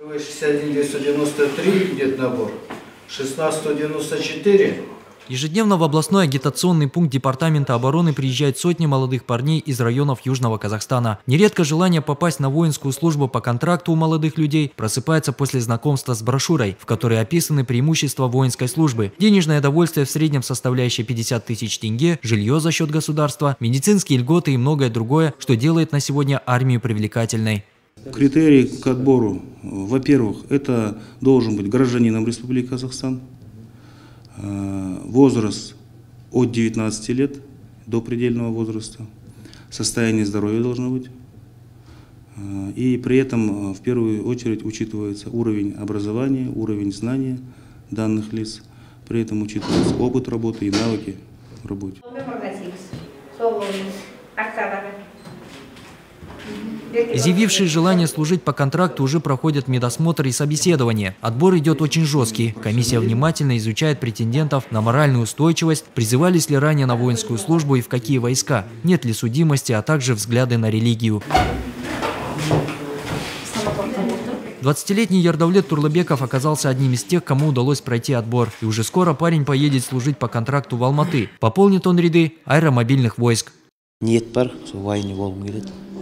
61 993 идет набор, 1694 Ежедневно в областной агитационный пункт Департамента обороны приезжают сотни молодых парней из районов Южного Казахстана. Нередко желание попасть на воинскую службу по контракту у молодых людей просыпается после знакомства с брошюрой, в которой описаны преимущества воинской службы. Денежное довольствие в среднем составляющее 50 тысяч тенге, жилье за счет государства, медицинские льготы и многое другое, что делает на сегодня армию привлекательной. Критерии к отбору. Во-первых, это должен быть гражданином Республики Казахстан, Э, возраст от 19 лет до предельного возраста, состояние здоровья должно быть. Э, и при этом э, в первую очередь учитывается уровень образования, уровень знания данных лиц. При этом учитывается опыт работы и навыки в работе. Изъявившие желание служить по контракту уже проходят медосмотр и собеседование. Отбор идет очень жесткий. Комиссия внимательно изучает претендентов на моральную устойчивость, призывались ли ранее на воинскую службу и в какие войска, нет ли судимости, а также взгляды на религию. 20-летний Ярдавлет Турлыбеков оказался одним из тех, кому удалось пройти отбор. И уже скоро парень поедет служить по контракту в Алматы. Пополнит он ряды аэромобильных войск. Нет, пар.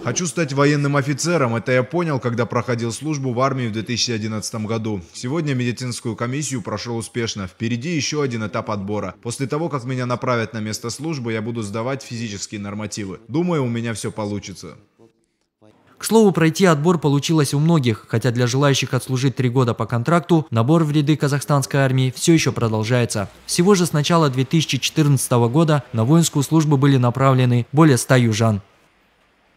Хочу стать военным офицером. Это я понял, когда проходил службу в армии в 2011 году. Сегодня медицинскую комиссию прошел успешно. Впереди еще один этап отбора. После того, как меня направят на место службы, я буду сдавать физические нормативы. Думаю, у меня все получится. К слову, пройти отбор получилось у многих, хотя для желающих отслужить три года по контракту набор в ряды казахстанской армии все еще продолжается. Всего же с начала 2014 года на воинскую службу были направлены более 100 южан.